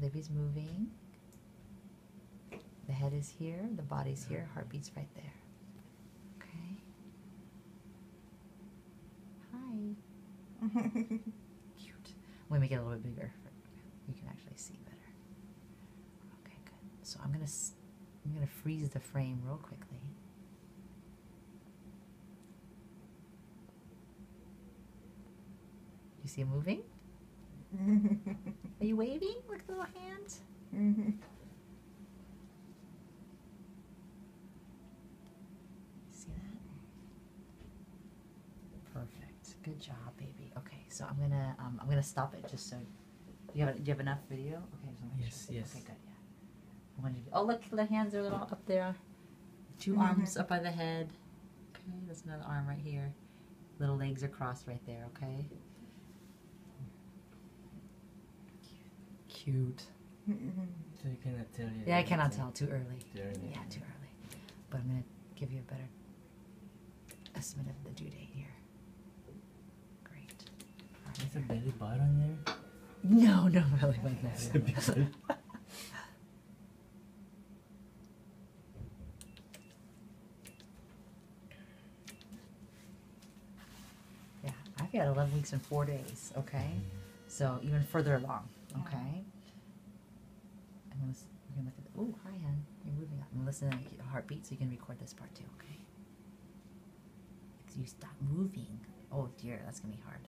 Libby's moving. The head is here, the body's here, heartbeat's right there. Okay. Hi. Cute. Let me make it a little bit bigger. You can actually see better. Okay, good. So I'm gonna I'm gonna freeze the frame real quickly. You see it moving? Are you waving? with at the little hands. See that? Perfect. Good job, baby. Okay, so I'm gonna um, I'm gonna stop it just so. You have do you have enough video? Okay, just Yes, sure. yes. Okay, good. Yeah. I wanted to, oh, look, the hands are a little up there. 2 Mhm. arms up by the head. Okay, that's another arm right here. Little legs are crossed right there. Okay. Cute. Mm-hmm. So you cannot tell yet. Yeah, I cannot tell. Too early. Too early. Yeah, too early. But I'm gonna give you a better estimate of the due date here. Great. All right, Is a here. belly button there? No, no, really, like It's a belly. yeah, I've got 11 weeks and four days. Okay, mm-hmm. so even further along. Okay. I'm gonna, we're gonna look at. The, ooh, hi, hon. You're moving up. I'm listening to your heartbeat, so you can record this part too. Okay. 'Cause you stop moving. Oh dear, that's gonna be hard.